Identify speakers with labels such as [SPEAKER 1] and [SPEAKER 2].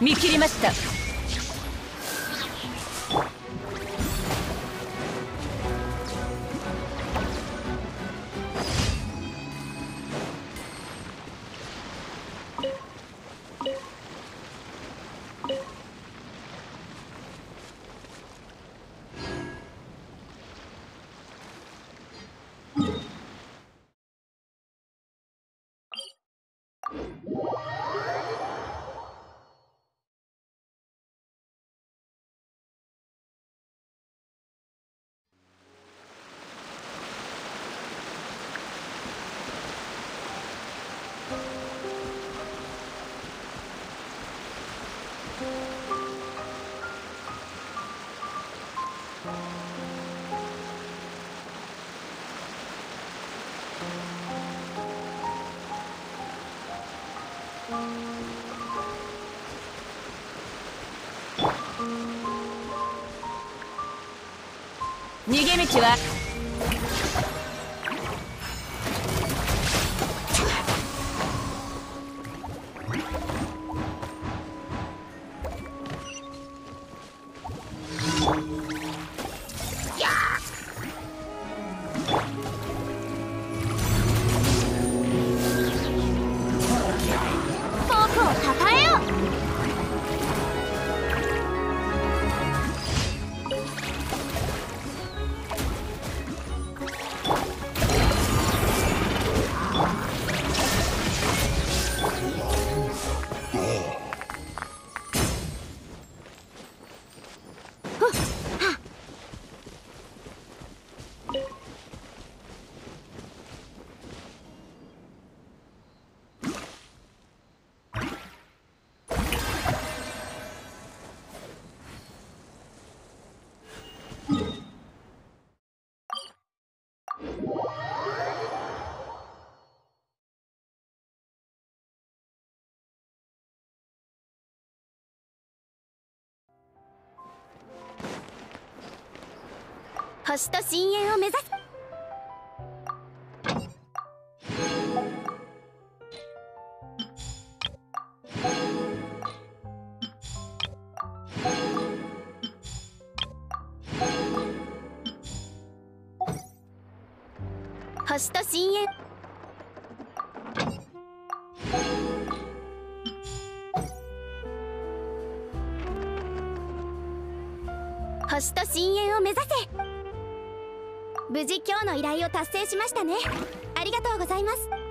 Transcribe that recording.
[SPEAKER 1] 見切りました。逃げ道は
[SPEAKER 2] 星と深淵を目指す。星と深淵。星と深淵を目指せ。無事今日の依頼を達成しましたね。ありがとうございます。